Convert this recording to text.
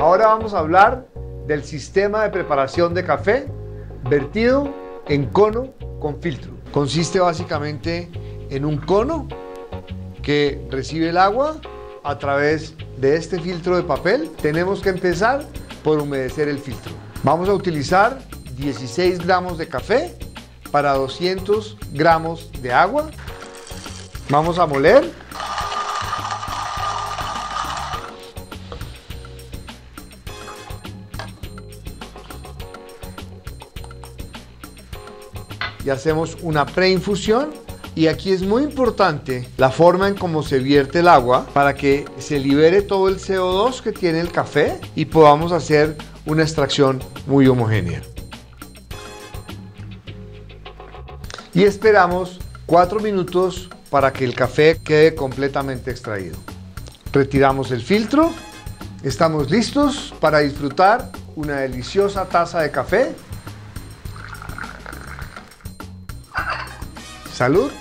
Ahora vamos a hablar del sistema de preparación de café vertido en cono con filtro. Consiste básicamente en un cono que recibe el agua a través de este filtro de papel. Tenemos que empezar por humedecer el filtro. Vamos a utilizar 16 gramos de café para 200 gramos de agua. Vamos a moler. Y hacemos una preinfusión. Y aquí es muy importante la forma en cómo se vierte el agua para que se libere todo el CO2 que tiene el café y podamos hacer una extracción muy homogénea. Y esperamos 4 minutos para que el café quede completamente extraído. Retiramos el filtro. Estamos listos para disfrutar una deliciosa taza de café. Salud.